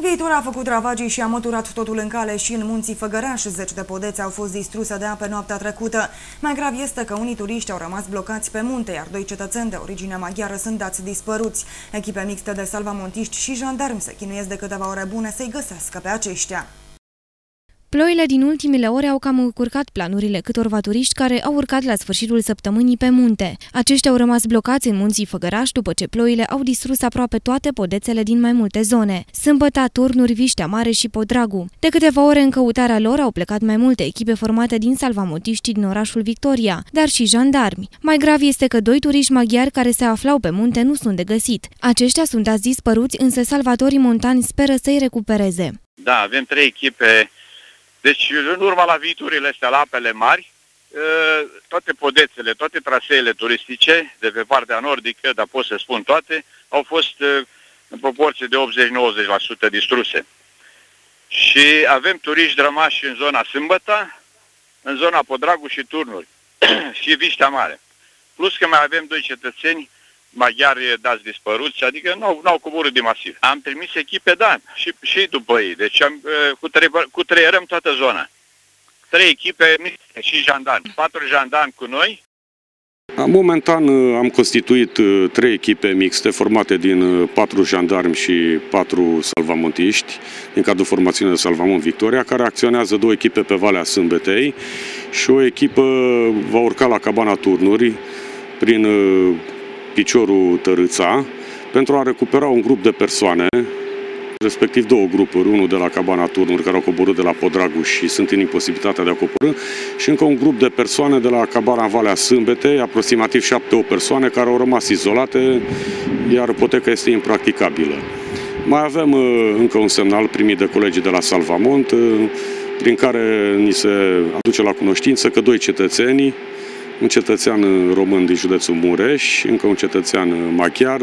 Viitor a făcut ravagii și a măturat totul în cale și în munții Făgăraș. Zeci de podețe au fost distruse de apă noaptea trecută. Mai grav este că unii turiști au rămas blocați pe munte, iar doi cetățeni de origine maghiară sunt dați dispăruți. Echipe mixte de salvamontiști și jandarmi se chinuiesc de câteva ore bune să-i găsească pe aceștia. Ploile din ultimele ore au cam încurcat planurile câtorva turiști care au urcat la sfârșitul săptămânii pe munte. Aceștia au rămas blocați în munții Făgăraș după ce ploile au distrus aproape toate podețele din mai multe zone. Sâmbăta, Turnuri, Viștea Mare și Podragu. De câteva ore în căutarea lor au plecat mai multe echipe formate din salvamotiștii din orașul Victoria, dar și jandarmi. Mai grav este că doi turiști maghiari care se aflau pe munte nu sunt de găsit. Aceștia sunt azi dispăruți, însă salvatorii montani speră să-i recupereze. Da, avem trei echipe deci, în urma la viiturile astea, la apele mari, toate podețele, toate traseele turistice de pe partea nordică, dar pot să spun toate, au fost în proporție de 80-90% distruse. Și avem turiști rămași în zona Sâmbăta, în zona Podragu și Turnuri și Viștea Mare. Plus că mai avem doi cetățeni maghiari dați dispăruți, adică nu au coborât de masiv. Am trimis echipe, da, și, și după ei. Deci am, cu treierăm toată zona. Trei echipe și jandarmi. Patru jandarmi cu noi. Momentan am constituit trei echipe mixte formate din patru jandarmi și patru salvamontiști din cadrul formațiunii de Salvamont Victoria, care acționează două echipe pe Valea Sâmbetei și o echipă va urca la cabana turnuri prin piciorul Tărâța pentru a recupera un grup de persoane, respectiv două grupuri, unul de la Cabana Turnuri care au coborât de la Podragu și sunt în imposibilitatea de a coborâ și încă un grup de persoane de la Cabana Valea Sâmbete, aproximativ 7-8 persoane care au rămas izolate, iar poteca este impracticabilă. Mai avem uh, încă un semnal primit de colegii de la Salvamont, uh, prin care ni se aduce la cunoștință că doi cetățeni un cetățean român din județul Mureș, încă un cetățean maghiar.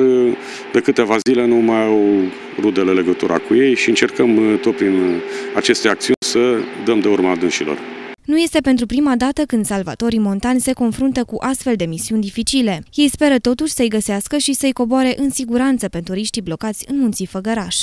De câteva zile nu mai au rudele legătura cu ei și încercăm tot prin aceste acțiuni să dăm de urma dânșilor. Nu este pentru prima dată când salvatorii montani se confruntă cu astfel de misiuni dificile. Ei speră totuși să-i găsească și să-i coboare în siguranță pentru turiștii blocați în munții Făgăraș.